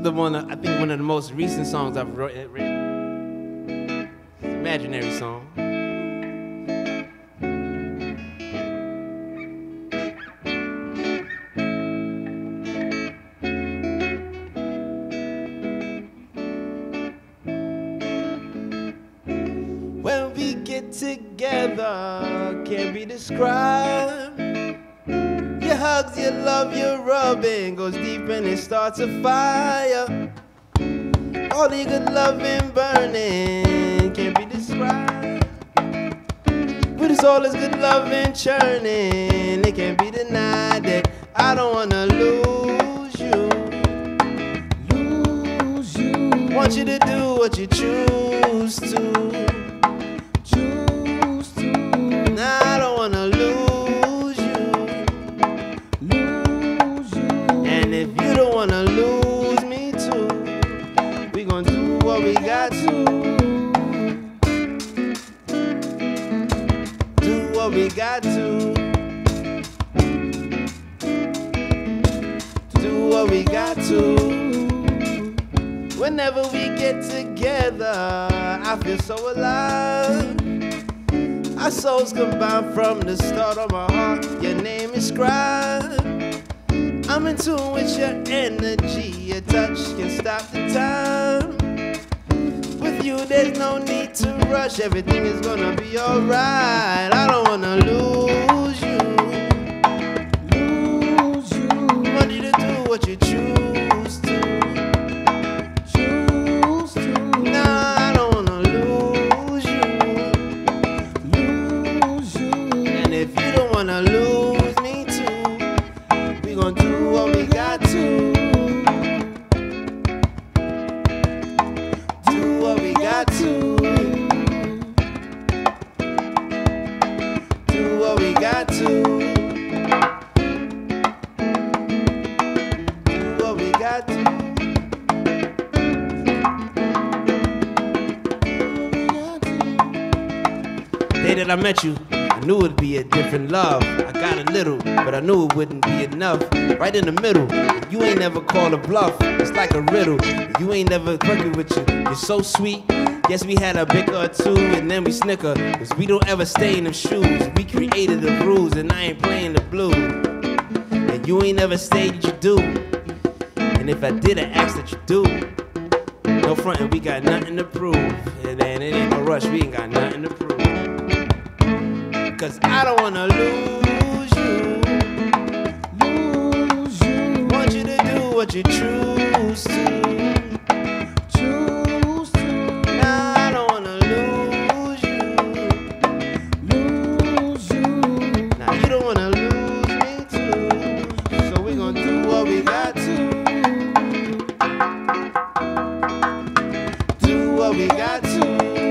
is the one I think one of the most recent songs I've eh, written. Imaginary song. When we get together, can't be described. Hugs, your love, your rubbing goes deep and it starts a fire. All the good loving burning can't be described. But it's all this good loving churning. It can't be denied that I don't wanna lose you. Lose you. Want you to do what you choose to. What we got to. Do what we got to. Do what we got to. Whenever we get together, I feel so alive. Our souls combine from the start of my heart. Your name is scribe. I'm in tune with your energy. Your touch can stop the time. You, there's no need to rush. Everything is gonna be alright. I don't wanna lose you. Lose you. Want you to do what you choose to. Choose to. Nah, I don't wanna lose you. Lose you. And if you don't wanna lose me too, we gon' do what we got to. That I met you, I knew it'd be a different love. I got a little, but I knew it wouldn't be enough. Right in the middle, you ain't never called a bluff. It's like a riddle. You ain't never working with you. You're so sweet. Yes, we had a bicker or two, and then we snicker. Cause we don't ever stay in them shoes. We created the rules, and I ain't playing the blues. And you ain't never stayed, you do. And if I did, I ask that you do. No front, and we got nothing to prove. And then it ain't no rush, we ain't got nothing to prove. Cause I don't wanna lose you. Lose you. Want you to do what you choose to. Choose to. Now I don't wanna lose you. Lose you. Now you don't wanna lose me too. So we gonna do what we got to. Do what we got to.